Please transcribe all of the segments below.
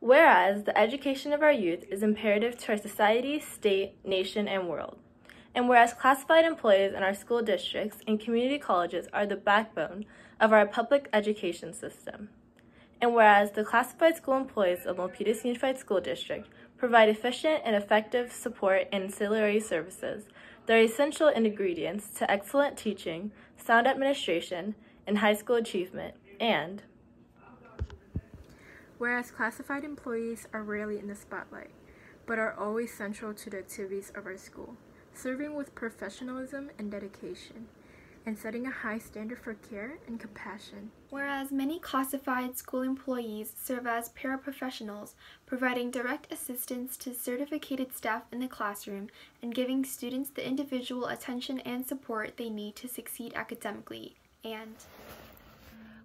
Whereas the education of our youth is imperative to our society, state, nation, and world. And whereas classified employees in our school districts and community colleges are the backbone of our public education system. And whereas the classified school employees of Milpitas Unified School District provide efficient and effective support and ancillary services, they're essential ingredients to excellent teaching, sound administration, and high school achievement, and Whereas classified employees are rarely in the spotlight, but are always central to the activities of our school, serving with professionalism and dedication, and setting a high standard for care and compassion. Whereas many classified school employees serve as paraprofessionals, providing direct assistance to certificated staff in the classroom and giving students the individual attention and support they need to succeed academically, and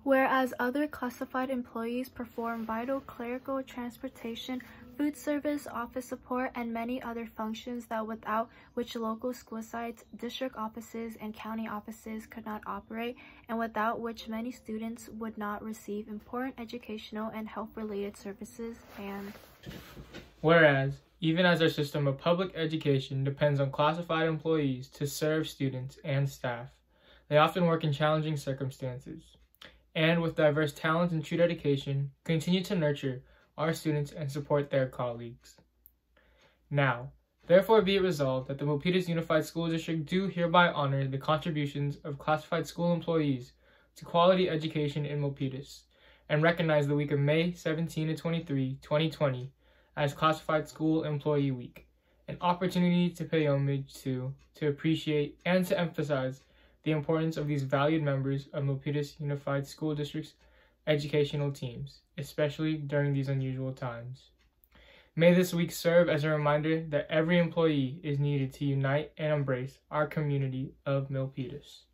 whereas other classified employees perform vital clerical, transportation, food service, office support, and many other functions that without which local school sites, district offices, and county offices could not operate, and without which many students would not receive important educational and health-related services, and Whereas, even as our system of public education depends on classified employees to serve students and staff, they often work in challenging circumstances and with diverse talents and true dedication, continue to nurture our students and support their colleagues. Now, therefore be it resolved that the Milpitas Unified School District do hereby honor the contributions of classified school employees to quality education in Milpitas and recognize the week of May 17 to 23, 2020 as Classified School Employee Week, an opportunity to pay homage to, to appreciate, and to emphasize the importance of these valued members of Milpitas Unified School District's educational teams, especially during these unusual times. May this week serve as a reminder that every employee is needed to unite and embrace our community of Milpitas.